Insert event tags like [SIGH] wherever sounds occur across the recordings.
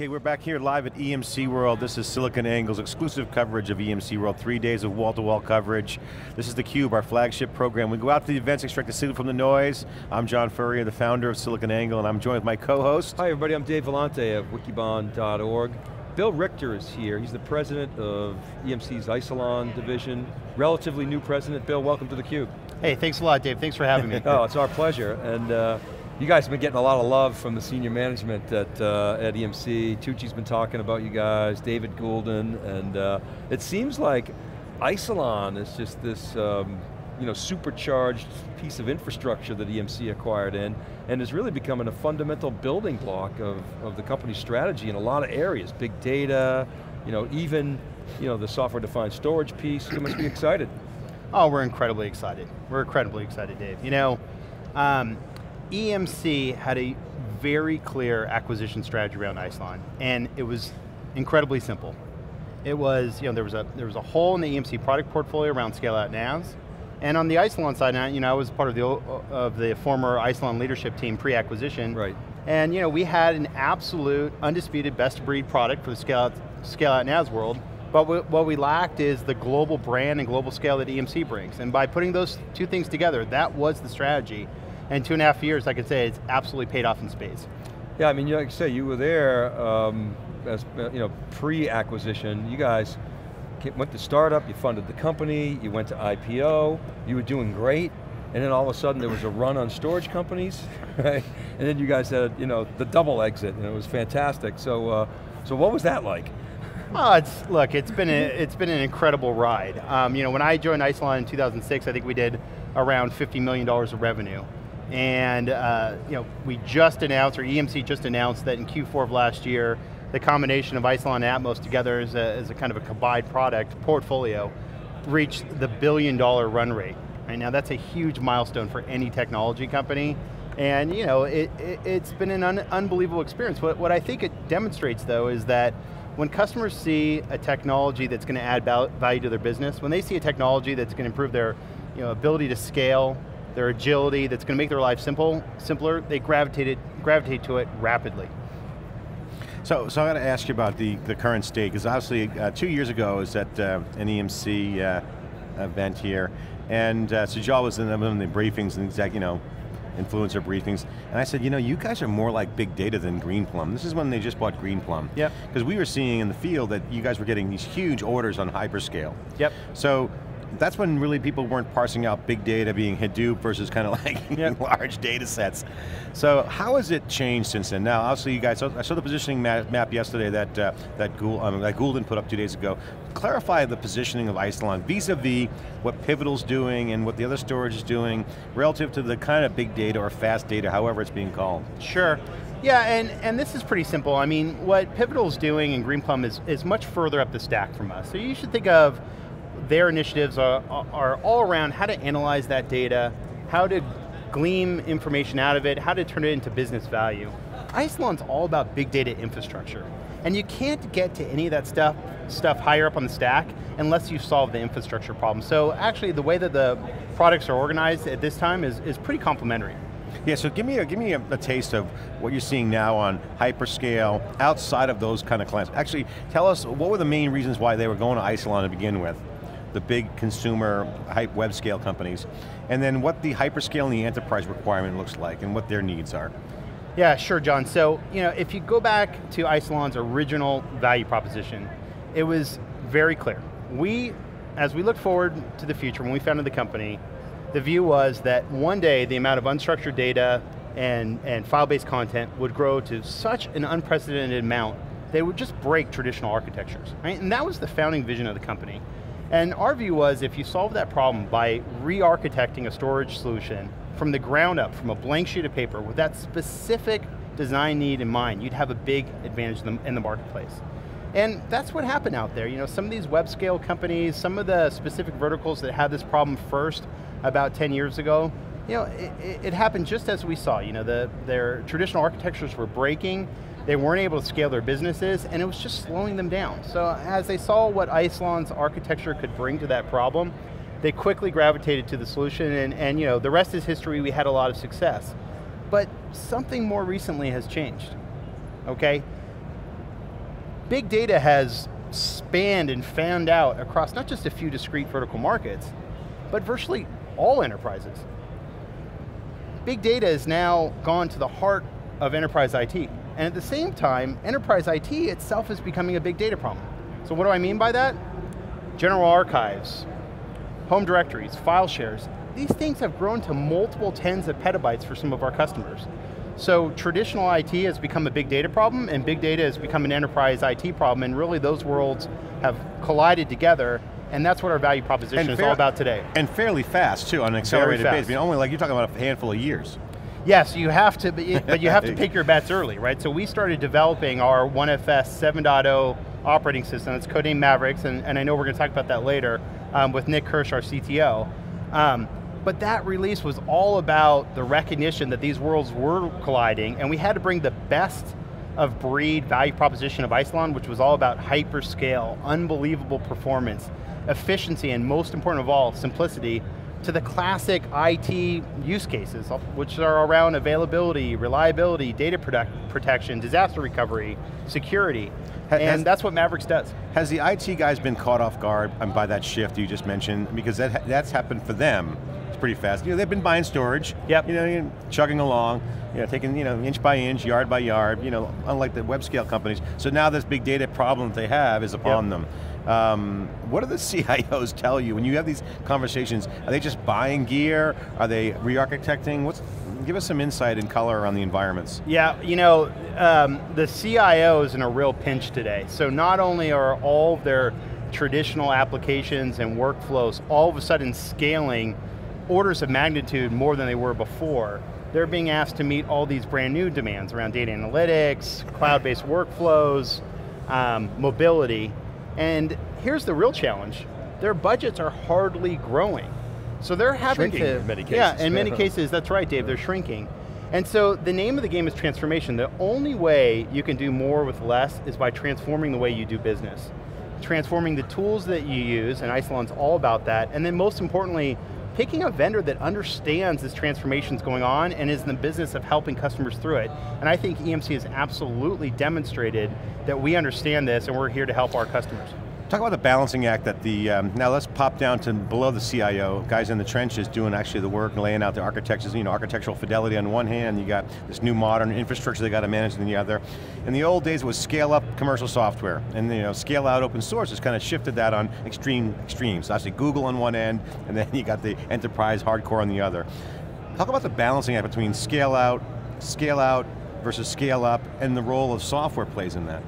Okay, we're back here live at EMC World. This is SiliconANGLE's exclusive coverage of EMC World, three days of wall-to-wall -wall coverage. This is theCUBE, our flagship program. We go out to the events, extract the signal from the noise. I'm John Furrier, the founder of SiliconANGLE, and I'm joined with my co-host. Hi everybody, I'm Dave Vellante of wikibon.org. Bill Richter is here. He's the president of EMC's Isilon division. Relatively new president. Bill, welcome to theCUBE. Hey, thanks a lot, Dave. Thanks for having me. [LAUGHS] oh, it's our pleasure. And uh, you guys have been getting a lot of love from the senior management at, uh, at EMC. Tucci's been talking about you guys, David Goulden, and uh, it seems like Isilon is just this um, you know, supercharged piece of infrastructure that EMC acquired in, and is really becoming a fundamental building block of, of the company's strategy in a lot of areas, big data, you know, even you know, the software-defined storage piece, you must be excited. Oh, we're incredibly excited. We're incredibly excited, Dave. You know, um, EMC had a very clear acquisition strategy around Isilon, and it was incredibly simple. It was, you know, there was a there was a hole in the EMC product portfolio around scale out NAS, and on the Isilon side, you know, I was part of the of the former Isilon leadership team pre-acquisition. Right. And you know, we had an absolute, undisputed best breed product for the scale out, scale out NAS world, but what we lacked is the global brand and global scale that EMC brings. And by putting those two things together, that was the strategy. And two and a half years, I could say, it's absolutely paid off in spades. Yeah, I mean, like you say, you were there um, as you know pre-acquisition. You guys went to startup, you funded the company, you went to IPO, you were doing great, and then all of a sudden there was a run on storage companies, [LAUGHS] right? And then you guys had you know the double exit, and it was fantastic. So, uh, so what was that like? [LAUGHS] Oh, it's, look, it's been, a, it's been an incredible ride. Um, you know, when I joined Isilon in 2006, I think we did around $50 million of revenue. And uh, you know, we just announced, or EMC just announced that in Q4 of last year, the combination of Isilon and Atmos together as a, as a kind of a combined product portfolio reached the billion dollar run rate. Right now that's a huge milestone for any technology company. And you know, it, it, has been an un unbelievable experience. What, what I think it demonstrates though is that when customers see a technology that's going to add value to their business, when they see a technology that's going to improve their you know, ability to scale, their agility, that's going to make their life simple, simpler, they gravitate, it, gravitate to it rapidly. So, so I got to ask you about the, the current state, because obviously uh, two years ago I was at uh, an EMC uh, event here, and uh, Sujal was in the, in the briefings and exact, you know, influencer briefings, and I said, you know, you guys are more like big data than Greenplum. This is when they just bought Greenplum. Yep. Because we were seeing in the field that you guys were getting these huge orders on hyperscale. Yep. So that's when really people weren't parsing out big data being Hadoop versus kind of [LAUGHS] like yep. large data sets. So how has it changed since then? Now, obviously you guys, I saw the positioning map, map yesterday that, uh, that, Gould, um, that Goulden put up two days ago. Clarify the positioning of Isilon vis-a-vis -vis what Pivotal's doing and what the other storage is doing relative to the kind of big data or fast data, however it's being called. Sure. Yeah, and, and this is pretty simple. I mean, what Pivotal's doing and Greenplum is, is much further up the stack from us. So you should think of their initiatives are, are all around how to analyze that data, how to glean information out of it, how to turn it into business value. Isilon's all about big data infrastructure. And you can't get to any of that stuff, stuff higher up on the stack unless you solve the infrastructure problem. So actually the way that the products are organized at this time is, is pretty complementary. Yeah, so give me, a, give me a, a, taste of what you're seeing now on hyperscale, outside of those kind of clients. Actually, tell us, what were the main reasons why they were going to Isilon to begin with? The big consumer hype web scale companies, and then what the hyperscale and the enterprise requirement looks like and what their needs are. Yeah, sure, John. So, you know, if you go back to Isilon's original value proposition, it was very clear. We, as we look forward to the future, when we founded the company, the view was that one day the amount of unstructured data and, and file-based content would grow to such an unprecedented amount they would just break traditional architectures, right? And that was the founding vision of the company. And our view was if you solve that problem by re-architecting a storage solution from the ground up, from a blank sheet of paper, with that specific design need in mind, you'd have a big advantage in the, marketplace. And that's what happened out there. You know, some of these web scale companies, some of the specific verticals that had this problem first about 10 years ago, you know, it, it happened just as we saw. You know, the, their traditional architectures were breaking, they weren't able to scale their businesses, and it was just slowing them down. So as they saw what Isilon's architecture could bring to that problem, they quickly gravitated to the solution, and, and you know, the rest is history, we had a lot of success. But something more recently has changed, okay? big data has spanned and fanned out across not just a few discrete vertical markets, but virtually all enterprises. Big data has now gone to the heart of enterprise IT. And at the same time, enterprise IT itself is becoming a big data problem. So what do I mean by that? General archives, home directories, file shares, these things have grown to multiple tens of petabytes for some of our customers. So traditional IT has become a big data problem and big data has become an enterprise IT problem and really those worlds have collided together and that's what our value proposition and is all about today. And fairly fast too, on an accelerated basis. I mean, only like, you're talking about a handful of years. Yes, you have to, but you have to [LAUGHS] pick your bets early, right? So we started developing our OneFS 7.0 operating system, it's codenamed Mavericks, and, and I know we're going to talk about that later um, with Nick Kirsch, our CTO. Um, but that release was all about the recognition that these worlds were colliding, and we had to bring the best of breed value proposition of Isilon, which was all about hyperscale, unbelievable performance, efficiency, and most important of all, simplicity, to the classic IT use cases, which are around availability, reliability, data protection, disaster recovery, security. and that's what Mavericks does. Has the IT guys been caught off guard um, by that shift you just mentioned? Because that, that's happened for them pretty fast. You know, they've been buying storage. Yep. You know, chugging along, you know, taking you know inch by inch, yard by yard. You know, unlike the web scale companies. So now this big data problem they have is upon yep. them. Um, what do the [LAUGHS] CIOs tell you when you have these conversations? Are they just buying gear? Are they re-architecting? Give us some insight and color around the environments. Yeah, you know, um, the CIO is in a real pinch today. So not only are all their traditional applications and workflows all of a sudden scaling orders of magnitude more than they were before. They're being asked to meet all these brand new demands around data analytics, cloud-based workflows, um, mobility, and here's the real challenge. Their budgets are hardly growing. So they're having shrinking to- in many cases. Yeah, in many cases, that's right Dave, they're shrinking. And so the name of the game is transformation. The only way you can do more with less is by transforming the way you do business. Transforming the tools that you use, and Isilon's all about that, and then most importantly, picking a vendor that understands this transformation is going on and is in the business of helping customers through it. And I think EMC has absolutely demonstrated that we understand this and we're here to help our customers. Talk about the balancing act that the, um, now let's pop down to below the CIO, guys in the trenches doing actually the work, and laying out the architectures, you know, architectural fidelity on one hand, you got this new modern infrastructure they got to manage on the other. In the old days it was scale up commercial software, and you know, scale out open source has kind of shifted that on extreme extremes. So obviously Google on one end, and then [LAUGHS] you got the enterprise hardcore on the other. Talk about the balancing act between scale out, scale out versus scale up, and the role of software plays in that.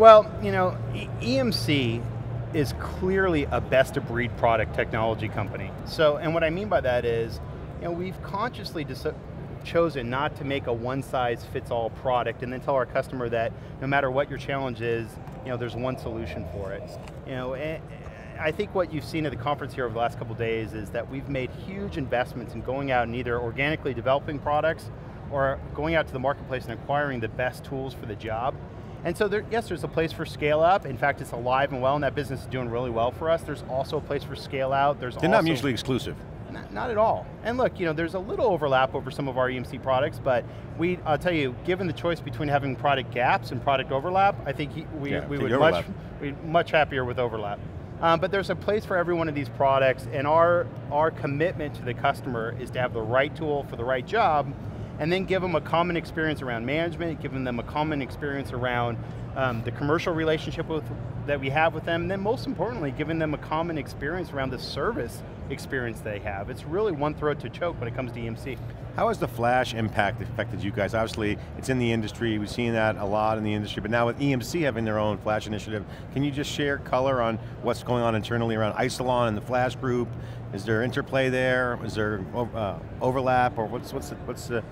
Well, you know, EMC is clearly a best of breed product technology company. So, and what I mean by that is, you know, we've consciously chosen not to make a one size fits all product and then tell our customer that no matter what your challenge is, you know, there's one solution for it. You know, eh, eh, I think what you've seen at the conference here over the last couple days is that we've made huge investments in going out and either organically developing products or going out to the marketplace and acquiring the best tools for the job. And so there, yes, there's a place for scale up. In fact, it's alive and well and that business is doing really well for us. There's also a place for scale out. There's They're not mutually exclusive. Not, not, at all. And look, you know, there's a little overlap over some of our EMC products, but we, I'll tell you, given the choice between having product gaps and product overlap, I think he, we, yeah, we would much, we much happier with overlap. Um, but there's a place for every one of these products, and our, our commitment to the customer is to have the right tool for the right job, and then give them a common experience around management, giving them a common experience around um, the commercial relationship with, that we have with them, and then most importantly, giving them a common experience around the service experience they have. It's really one throat to choke when it comes to EMC. How has the flash impact affected you guys? Obviously, it's in the industry, we've seen that a lot in the industry, but now with EMC having their own flash initiative, can you just share color on what's going on internally around Isilon and the flash group? Is there interplay there? Is there uh, overlap, or what's, what's, the, what's the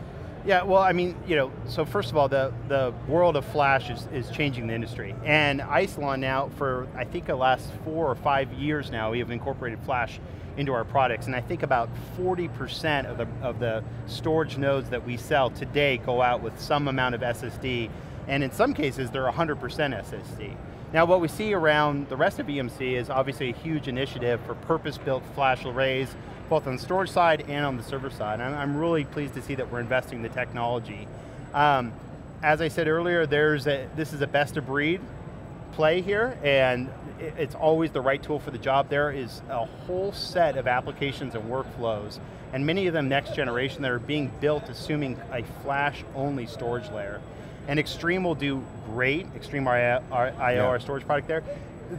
yeah, well, I mean, you know, so first of all, the, the world of Flash is, is changing the industry. And Isilon now, for I think the last four or five years now, we have incorporated Flash into our products. And I think about 40% of the, of the storage nodes that we sell today go out with some amount of SSD. And in some cases, they're 100% SSD. Now what we see around the rest of EMC is obviously a huge initiative for purpose-built flash arrays both on the storage side and on the server side. I'm, I'm really pleased to see that we're investing in the technology. Um, as I said earlier, there's a, this is a best of breed play here, and it's always the right tool for the job. There is a whole set of applications and workflows, and many of them next generation that are being built assuming a flash-only storage layer. And Extreme will do great, XtremIO, yeah. our storage product there,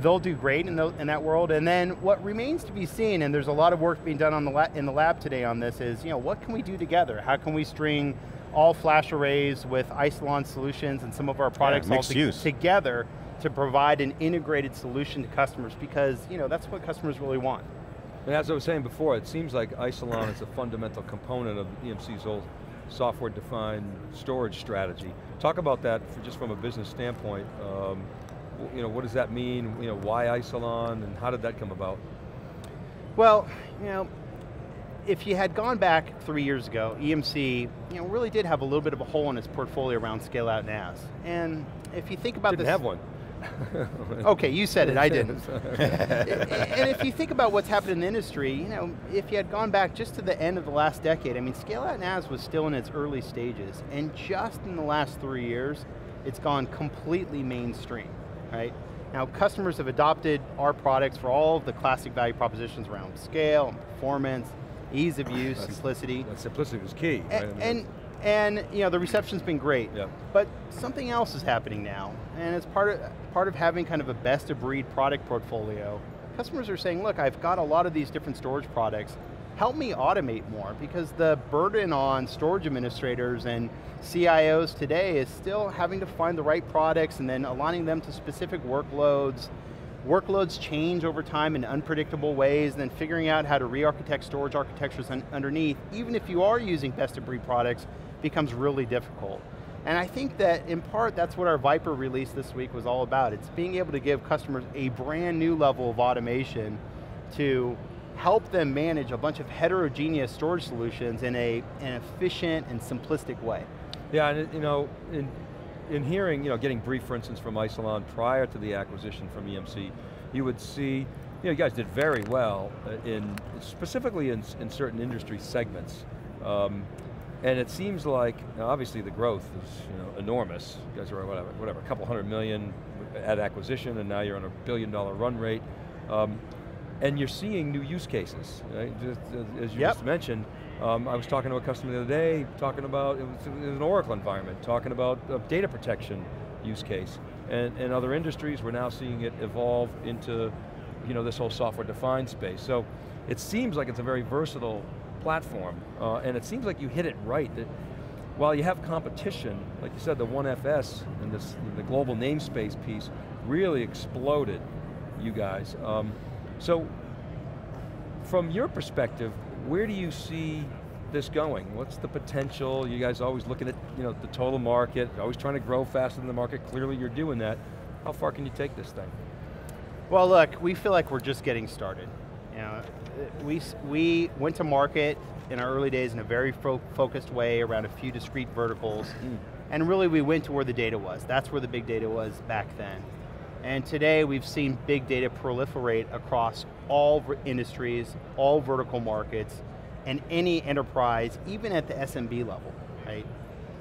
they'll do great in, the, in, that world. And then what remains to be seen, and there's a lot of work being done on the in the lab today on this, is you know what can we do together? How can we string all flash arrays with Isilon solutions and some of our products yeah, all to together to provide an integrated solution to customers because you know that's what customers really want. And as I was saying before, it seems like Isilon is a fundamental component of EMC's whole software-defined storage strategy. Talk about that for just from a business standpoint. Um, you know, what does that mean? You know, why Isilon and how did that come about? Well, you know, if you had gone back three years ago, EMC you know, really did have a little bit of a hole in its portfolio around scale out NAS. And if you think about Didn't this- have one. [LAUGHS] okay, you said it, I didn't. [LAUGHS] [LAUGHS] and if you think about what's happened in the industry, you know, if you had gone back just to the end of the last decade, I mean, scale out NAS was still in its early stages, and just in the last three years, it's gone completely mainstream, right? Now, customers have adopted our products for all of the classic value propositions around scale, performance, ease of use, simplicity. That simplicity was key. And, right? and, and, you know, the reception's been great. Yeah. But something else is happening now, and it's part of, part of having kind of a best of breed product portfolio. Customers are saying, look, I've got a lot of these different storage products, help me automate more, because the burden on storage administrators and CIOs today is still having to find the right products and then aligning them to specific workloads. Workloads change over time in unpredictable ways, and then figuring out how to re-architect storage architectures un underneath, even if you are using best of breed products, becomes really difficult. And I think that in part, that's what our ViPR release this week was all about. It's being able to give customers a brand new level of automation to help them manage a bunch of heterogeneous storage solutions in a, an efficient and simplistic way. Yeah, and you know, in, in hearing, you know, getting brief, for instance, from Isilon prior to the acquisition from EMC, you would see, you know, you guys did very well in, specifically in, in certain industry segments. Um, and it seems like, obviously the growth is you know, enormous. You guys are whatever, whatever, a couple hundred million at acquisition and now you're on a billion dollar run rate. Um, and you're seeing new use cases, right? Just, as you yep. just mentioned, um, I was talking to a customer the other day, talking about, it was, it was an Oracle environment, talking about a data protection use case. And, and other industries, we're now seeing it evolve into you know, this whole software defined space. So it seems like it's a very versatile platform, uh, and it seems like you hit it right. That while you have competition, like you said, the OneFS and this, the global namespace piece really exploded, you guys. Um, so, from your perspective, where do you see this going? What's the potential? You guys always looking at you know, the total market, always trying to grow faster than the market. Clearly you're doing that. How far can you take this thing? Well look, we feel like we're just getting started. You know, we, we went to market in our early days in a very fo focused way around a few discrete verticals, mm. and really we went to where the data was. That's where the big data was back then. And today we've seen big data proliferate across all industries, all vertical markets, and any enterprise, even at the SMB level, right?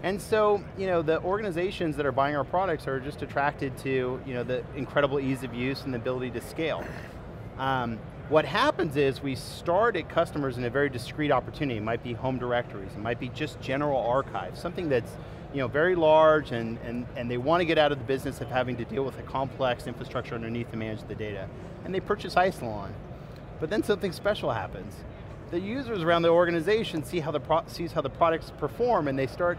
And so, you know, the organizations that are buying our products are just attracted to, you know, the incredible ease of use and the ability to scale. Um, what happens is we start at customers in a very discrete opportunity. It might be home directories, it might be just general archives, something that's you know, very large and, and, and they want to get out of the business of having to deal with a complex infrastructure underneath to manage the data. And they purchase Isilon. But then something special happens. The users around the organization see how the sees how the products perform and they start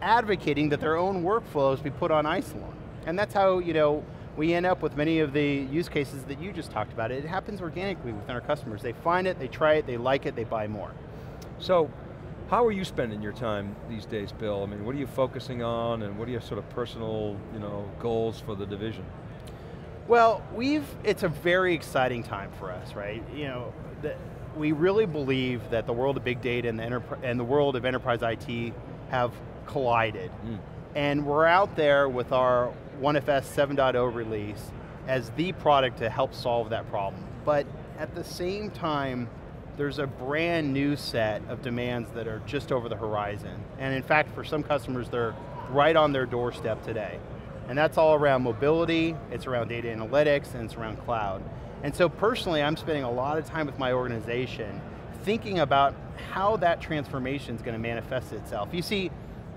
advocating that their own workflows be put on Isilon. And that's how, you know, we end up with many of the use cases that you just talked about. It happens organically within our customers. They find it, they try it, they like it, they buy more. So, how are you spending your time these days, Bill? I mean, what are you focusing on and what are your sort of personal you know, goals for the division? Well, we've, it's a very exciting time for us, right? You know, the, we really believe that the world of big data and the, and the world of enterprise IT have collided. Mm. And we're out there with our OneFS 7.0 release as the product to help solve that problem. But at the same time, there's a brand new set of demands that are just over the horizon. And in fact, for some customers, they're right on their doorstep today. And that's all around mobility, it's around data analytics, and it's around cloud. And so personally, I'm spending a lot of time with my organization thinking about how that transformation is going to manifest itself. You see,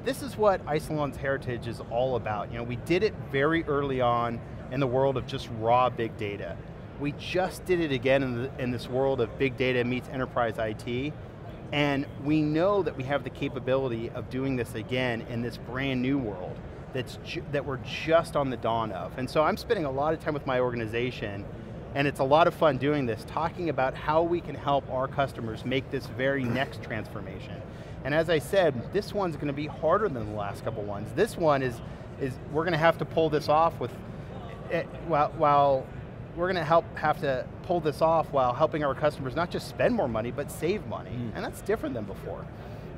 this is what Isilon's heritage is all about. You know, we did it very early on in the world of just raw big data. We just did it again in, the, in this world of big data meets enterprise IT, and we know that we have the capability of doing this again in this brand new world that's that we're just on the dawn of. And so I'm spending a lot of time with my organization and it's a lot of fun doing this, talking about how we can help our customers make this very next transformation. And as I said, this one's going to be harder than the last couple ones. This one is, is we're going to have to pull this off with, it, eh, while, while we're going to help have to pull this off while helping our customers not just spend more money, but save money. Mm. And that's different than before.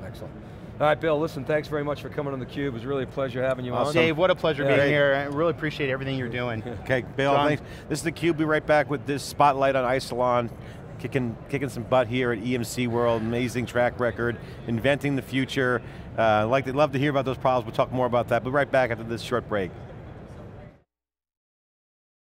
Excellent. All right, Bill, listen, thanks very much for coming on theCUBE. It was really a pleasure having you awesome. on. Dave, what a pleasure yeah. being here. I really appreciate everything you're doing. [LAUGHS] okay, Bill, John. thanks. This is theCUBE, be right back with this spotlight on Isilon. Kicking, kicking some butt here at EMC World, amazing track record, inventing the future. Uh, like, love to hear about those problems, we'll talk more about that. But right back after this short break.